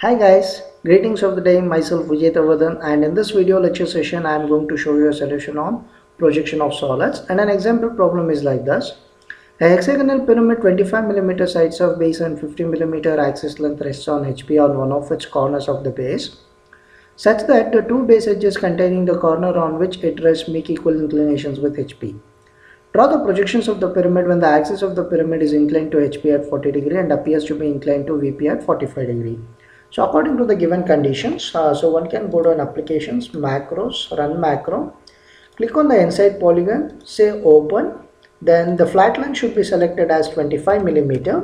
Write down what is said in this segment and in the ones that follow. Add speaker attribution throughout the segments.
Speaker 1: Hi guys, greetings of the day, myself Vijetha Vardhan and in this video lecture session I am going to show you a solution on projection of solids and an example problem is like this. A hexagonal pyramid 25mm sides of base and 50mm axis length rests on HP on one of its corners of the base such that the two base edges containing the corner on which it rests make equal inclinations with HP. Draw the projections of the pyramid when the axis of the pyramid is inclined to HP at 40 degree and appears to be inclined to VP at 45 degree. So according to the given conditions, uh, so one can go to an applications, macros, run macro, click on the inside polygon, say open, then the flat line should be selected as 25 millimeter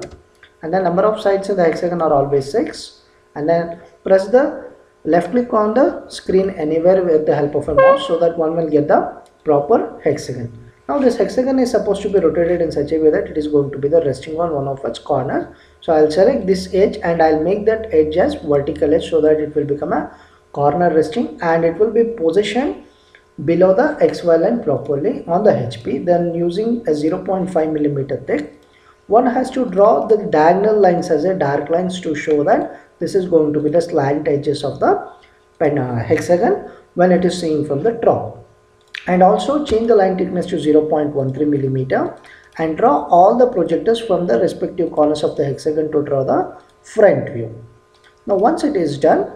Speaker 1: and the number of sides in the hexagon are always 6 and then press the left click on the screen anywhere with the help of a mouse so that one will get the proper hexagon. Now this hexagon is supposed to be rotated in such a way that it is going to be the resting on one of its corners. So I'll select this edge and I'll make that edge as vertical edge so that it will become a corner resting and it will be positioned below the XY line properly on the HP. Then using a 0.5 millimeter thick, one has to draw the diagonal lines as a dark lines to show that this is going to be the slant edges of the uh, hexagon when it is seen from the top and also change the line thickness to 0.13 millimeter and draw all the projectors from the respective corners of the hexagon to draw the front view. Now once it is done,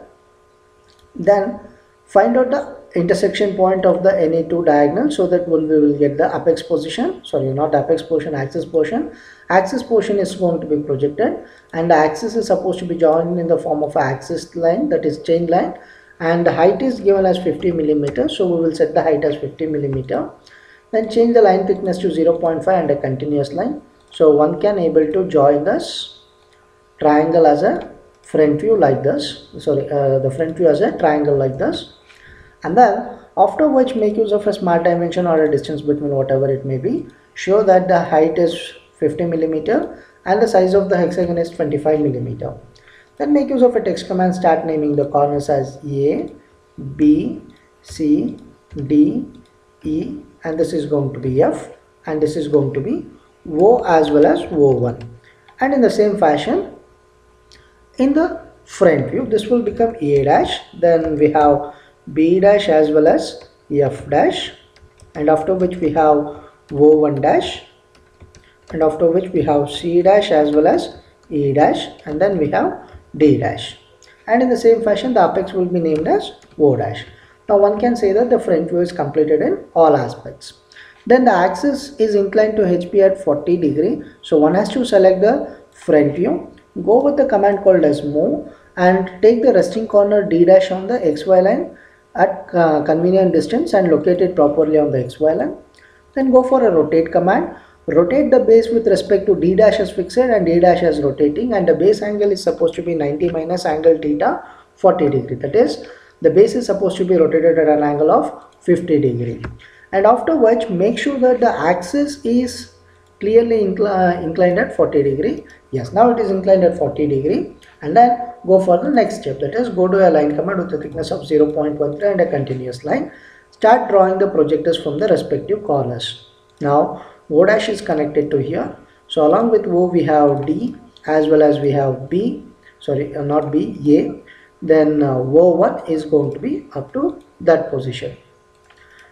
Speaker 1: then find out the intersection point of the NA2 diagonal so that we will get the apex position. Sorry not apex portion axis portion. Axis portion is going to be projected and the axis is supposed to be joined in the form of axis line that is chain line and the height is given as 50 millimeter so we will set the height as 50 millimeter. Then change the line thickness to 0.5 and a continuous line. So one can able to join this triangle as a front view like this. Sorry uh, the front view as a triangle like this. And then after which make use of a smart dimension or a distance between whatever it may be. Show that the height is 50 millimeter and the size of the hexagon is 25 millimeter then make use of a text command, start naming the corners as A, B, C, D, E and this is going to be F and this is going to be O as well as O1. And in the same fashion, in the front view, this will become A dash, then we have B dash as well as F dash and after which we have O1 dash and after which we have C dash as well as E dash and then we have D dash and in the same fashion the apex will be named as O dash. Now one can say that the front view is completed in all aspects. Then the axis is inclined to HP at 40 degree. So one has to select the front view, go with the command called as move and take the resting corner D dash on the XY line at uh, convenient distance and locate it properly on the XY line. Then go for a rotate command rotate the base with respect to d dash as fixed and d dash as rotating and the base angle is supposed to be 90 minus angle theta 40 degree. That is the base is supposed to be rotated at an angle of 50 degree. And after which make sure that the axis is clearly incl uh, inclined at 40 degree. Yes now it is inclined at 40 degree. And then go for the next step. That is go to a line command with a thickness of 0.13 and a continuous line. Start drawing the projectors from the respective corners. Now O dash is connected to here. So along with O we have D as well as we have B, sorry uh, not B, A. Then uh, O1 is going to be up to that position.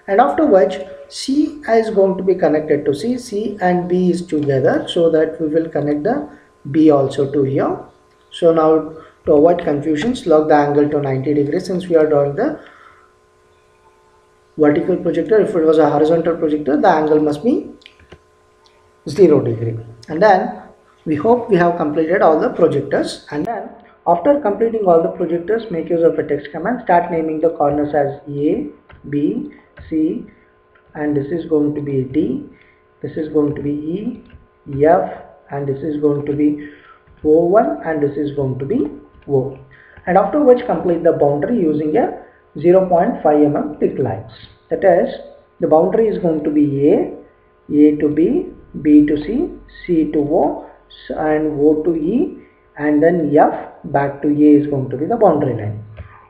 Speaker 1: And after which C is going to be connected to C, C and B is together so that we will connect the B also to here. So now to avoid confusions log the angle to 90 degrees since we are drawing the vertical projector if it was a horizontal projector the angle must be 0 degree. And then we hope we have completed all the projectors. And then after completing all the projectors make use of a text command. Start naming the corners as A, B, C. And this is going to be D, this is going to be E, F. And this is going to be O1 and this is going to be O. And after which complete the boundary using a 0.5 mm thick lines. That is the boundary is going to be A, A to B, B to C, C to O and O to E and then F back to A is going to be the boundary line.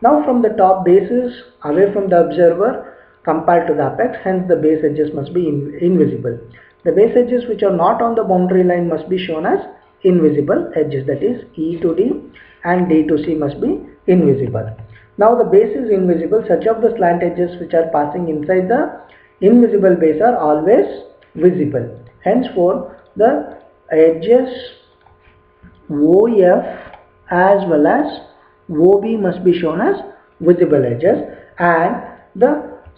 Speaker 1: Now from the top bases away from the observer compared to the apex hence the base edges must be in, invisible. The base edges which are not on the boundary line must be shown as invisible edges that is E to D and D to C must be invisible. Now the base is invisible such of the slant edges which are passing inside the invisible base are always visible. Henceforth the edges OF as well as OB must be shown as visible edges and the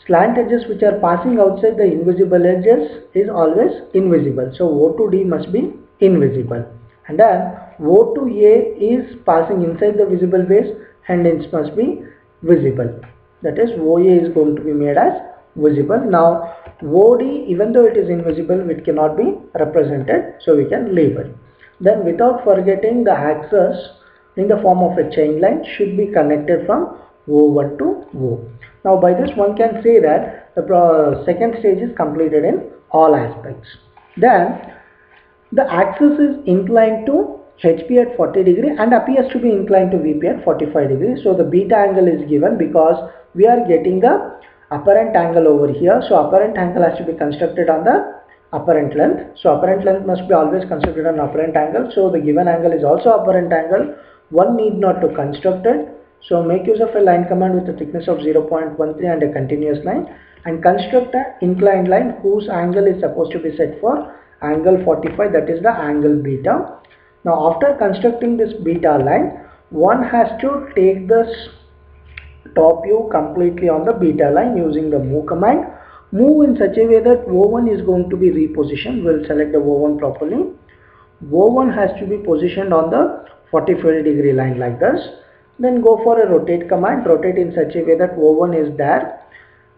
Speaker 1: slant edges which are passing outside the invisible edges is always invisible. So O to D must be invisible and then O to A is passing inside the visible base and hence must be visible. That is OA is going to be made as visible. Now OD even though it is invisible it cannot be represented so we can it. Then without forgetting the axis in the form of a chain line should be connected from O1 to O. Now by this one can say that the second stage is completed in all aspects. Then the axis is inclined to HP at 40 degree and appears to be inclined to VP at 45 degree. So the beta angle is given because we are getting the apparent angle over here. So apparent angle has to be constructed on the apparent length. So apparent length must be always constructed on apparent angle. So the given angle is also apparent angle. One need not to construct it. So make use of a line command with a thickness of 0.13 and a continuous line and construct an inclined line whose angle is supposed to be set for angle 45 that is the angle beta. Now after constructing this beta line one has to take this top view completely on the beta line using the move command. Move in such a way that O1 is going to be repositioned. We'll select the O1 properly. O1 has to be positioned on the 45 degree line like this. Then go for a rotate command. Rotate in such a way that O1 is there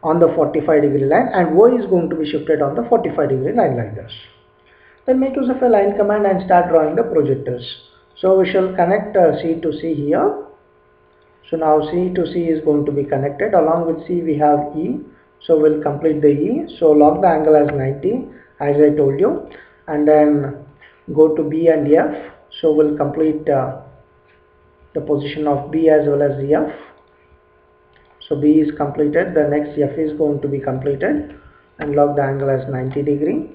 Speaker 1: on the 45 degree line and O is going to be shifted on the 45 degree line like this. Then make use of a line command and start drawing the projectors. So we shall connect uh, C to C here so now C to C is going to be connected. Along with C we have E. So we'll complete the E. So log the angle as 90 as I told you. And then go to B and F. So we'll complete uh, the position of B as well as F. So B is completed. The next F is going to be completed. And log the angle as 90 degree.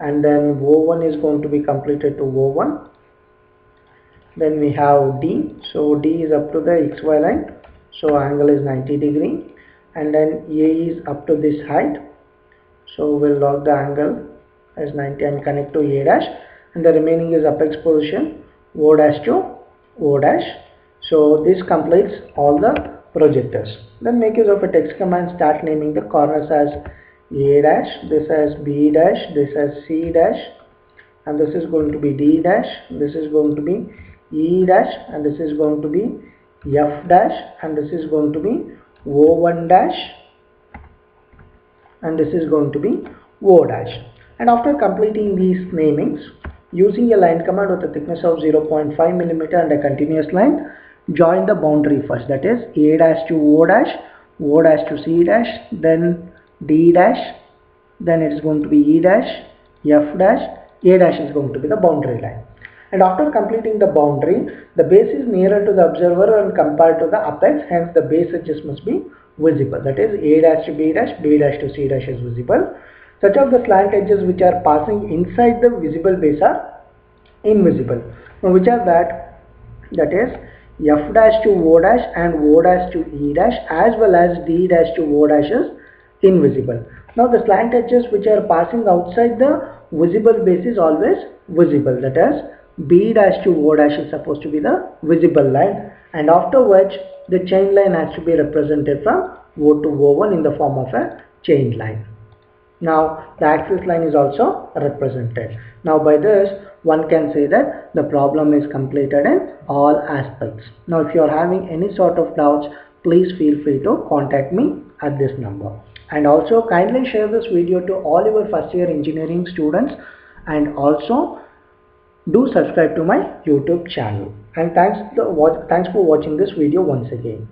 Speaker 1: And then O1 is going to be completed to O1 then we have D. So D is up to the XY line. So angle is 90 degree. And then A is up to this height. So we'll log the angle as 90 and connect to A dash. And the remaining is apex position O dash to O dash. So this completes all the projectors. Then make use of a text command. Start naming the corners as A dash this as B dash this as C dash. And this is going to be D dash this is going to be E dash and this is going to be F dash and this is going to be O1 dash and this is going to be O dash. And after completing these namings using a line command with a thickness of 0.5 millimeter and a continuous line join the boundary first. That is A dash to O dash O dash to C dash then D dash then it is going to be E dash F dash A dash is going to be the boundary line and after completing the boundary the base is nearer to the observer and compared to the apex hence the base edges must be visible. That is a dash to b dash b dash to c dash is visible. Such of the slant edges which are passing inside the visible base are invisible. Now which are that? That is f dash to o dash and o dash to e dash as well as d dash to o dash is invisible. Now the slant edges which are passing outside the visible base is always visible. That is B dash to O dash is supposed to be the visible line and after which the chain line has to be represented from O to O1 in the form of a chain line. Now the axis line is also represented. Now by this one can say that the problem is completed in all aspects. Now if you are having any sort of doubts please feel free to contact me at this number. And also kindly share this video to all your first year engineering students and also do subscribe to my youtube channel. And thanks the thanks for watching this video once again